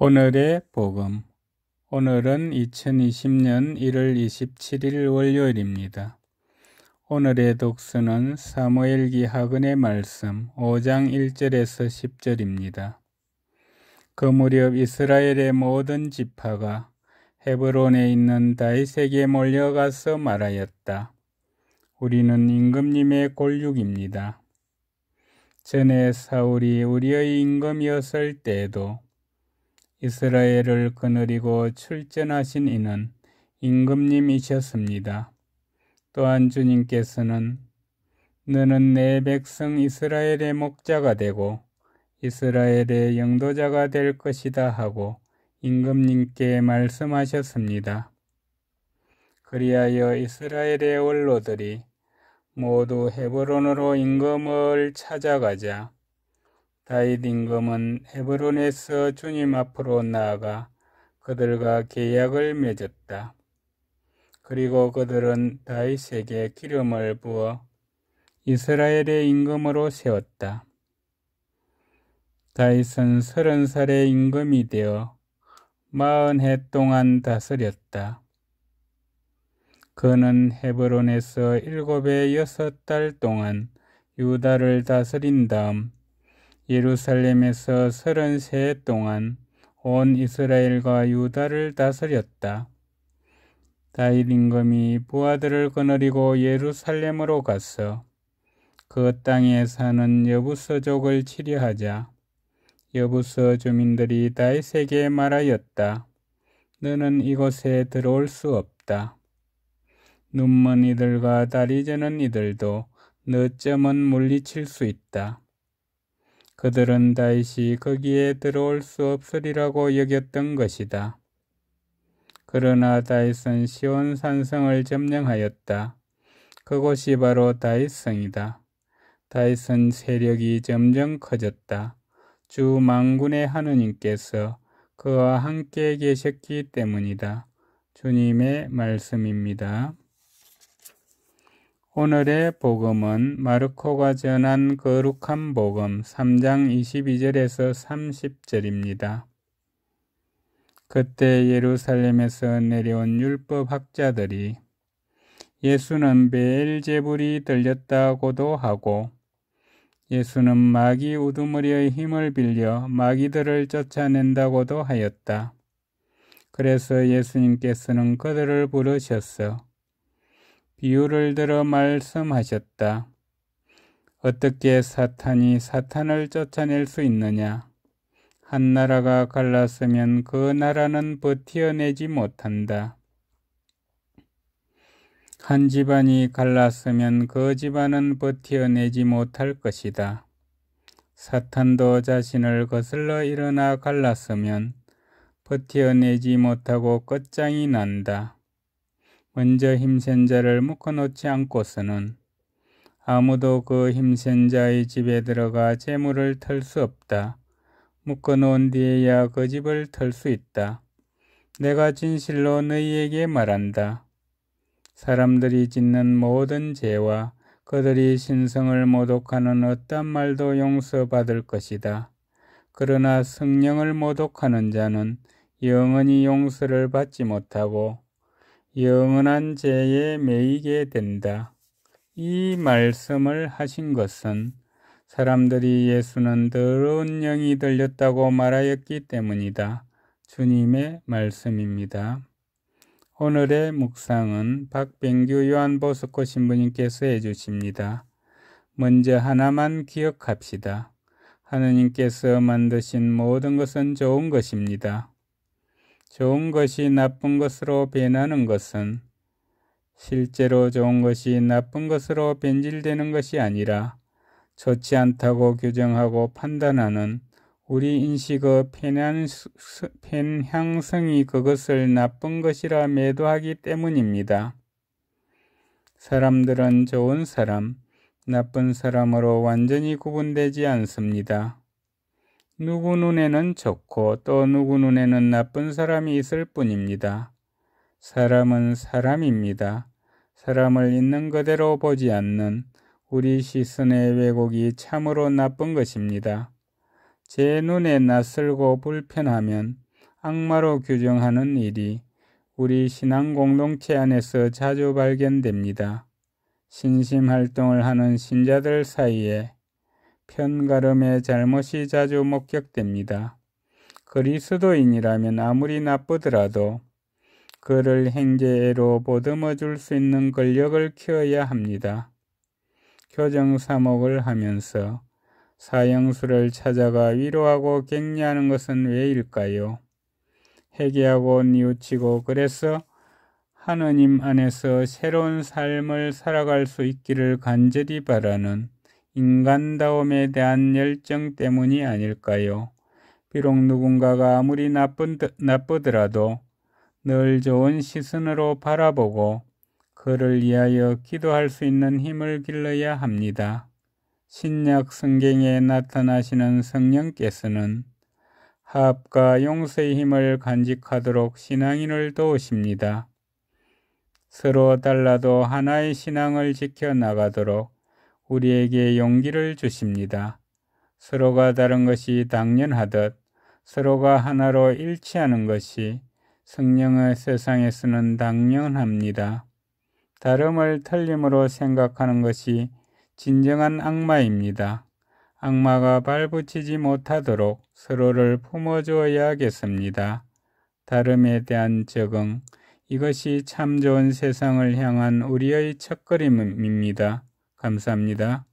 오늘의 복음. 오늘은 2020년 1월 27일 월요일입니다. 오늘의 독서는 사무엘기 하근의 말씀 5장 1절에서 10절입니다. 그 무렵 이스라엘의 모든 지파가 헤브론에 있는 다윗에게 몰려가서 말하였다. 우리는 임금님의 골육입니다. 전에 사울이 우리의 임금이었을 때에도 이스라엘을 거느리고 출전하신 이는 임금님이셨습니다. 또한 주님께서는 너는 내 백성 이스라엘의 목자가 되고 이스라엘의 영도자가 될 것이다 하고 임금님께 말씀하셨습니다. 그리하여 이스라엘의 원로들이 모두 헤브론으로 임금을 찾아가자 다윗 임금은 헤브론에서 주님 앞으로 나아가 그들과 계약을 맺었다. 그리고 그들은 다윗에게 기름을 부어 이스라엘의 임금으로 세웠다. 다윗은 서른 살의 임금이 되어 마흔 해 동안 다스렸다. 그는 헤브론에서 일곱 해 여섯 달 동안 유다를 다스린 다음 예루살렘에서 서른세 동안 온 이스라엘과 유다를 다스렸다. 다윗 임금이 부하들을 거느리고 예루살렘으로 가서 그 땅에 사는 여부서족을 치료하자 여부서 주민들이 다윗에게 말하였다. 너는 이곳에 들어올 수 없다. 눈먼 이들과 다리 저는 이들도 너점은 물리칠 수 있다. 그들은 다시 거기에 들어올 수 없으리라고 여겼던 것이다. 그러나 다윗은 시온 산성을 점령하였다. 그곳이 바로 다윗성이다. 다윗은 세력이 점점 커졌다. 주 망군의 하느님께서 그와 함께 계셨기 때문이다. 주님의 말씀입니다. 오늘의 복음은 마르코가 전한 거룩한 복음 3장 22절에서 30절입니다. 그때 예루살렘에서 내려온 율법 학자들이 예수는 베엘제불이 들렸다고도 하고 예수는 마귀 우두머리의 힘을 빌려 마귀들을 쫓아낸다고도 하였다. 그래서 예수님께서는 그들을 부르셨어 비유를 들어 말씀하셨다. 어떻게 사탄이 사탄을 쫓아낼 수 있느냐? 한 나라가 갈랐으면 그 나라는 버티어내지 못한다. 한 집안이 갈랐으면 그 집안은 버티어내지 못할 것이다. 사탄도 자신을 거슬러 일어나 갈랐으면 버티어내지 못하고 끝장이 난다. 먼저 힘센 자를 묶어놓지 않고서는 아무도 그 힘센 자의 집에 들어가 재물을 털 수 없다. 묶어놓은 뒤에야 그 집을 털 수 있다. 내가 진실로 너희에게 말한다. 사람들이 짓는 모든 죄와 그들이 신성을 모독하는 어떤 말도 용서받을 것이다. 그러나 성령을 모독하는 자는 영원히 용서를 받지 못하고 영원한 죄에 매이게 된다. 이 말씀을 하신 것은 사람들이 예수는 더러운 영이 들렸다고 말하였기 때문이다. 주님의 말씀입니다. 오늘의 묵상은 박병규 요한보스코 신부님께서 해주십니다. 먼저 하나만 기억합시다. 하느님께서 만드신 모든 것은 좋은 것입니다. 좋은 것이 나쁜 것으로 변하는 것은 실제로 좋은 것이 나쁜 것으로 변질되는 것이 아니라 좋지 않다고 규정하고 판단하는 우리 인식의 편향성이 그것을 나쁜 것이라 매도하기 때문입니다. 사람들은 좋은 사람, 나쁜 사람으로 완전히 구분되지 않습니다. 누구 눈에는 좋고 또 누구 눈에는 나쁜 사람이 있을 뿐입니다. 사람은 사람입니다. 사람을 있는 그대로 보지 않는 우리 시선의 왜곡이 참으로 나쁜 것입니다. 제 눈에 낯설고 불편하면 악마로 규정하는 일이 우리 신앙 공동체 안에서 자주 발견됩니다. 신심 활동을 하는 신자들 사이에 편가름의 잘못이 자주 목격됩니다. 그리스도인이라면 아무리 나쁘더라도 그를 행제로 보듬어 줄 수 있는 권력을 키워야 합니다. 교정 사목을 하면서 사형수를 찾아가 위로하고 격려하는 것은 왜일까요? 회개하고 뉘우치고 그래서 하느님 안에서 새로운 삶을 살아갈 수 있기를 간절히 바라는 인간다움에 대한 열정 때문이 아닐까요? 비록 누군가가 아무리 나쁜, 나쁘더라도 늘 좋은 시선으로 바라보고 그를 위하여 기도할 수 있는 힘을 길러야 합니다. 신약 성경에 나타나시는 성령께서는 합과 용서의 힘을 간직하도록 신앙인을 도우십니다. 서로 달라도 하나의 신앙을 지켜나가도록 우리에게 용기를 주십니다. 서로가 다른 것이 당연하듯 서로가 하나로 일치하는 것이 성령의 세상에서는 당연합니다. 다름을 틀림으로 생각하는 것이 진정한 악마입니다. 악마가 발붙이지 못하도록 서로를 품어주어야겠습니다. 다름에 대한 적응, 이것이 참 좋은 세상을 향한 우리의 첫걸음입니다. 감사합니다.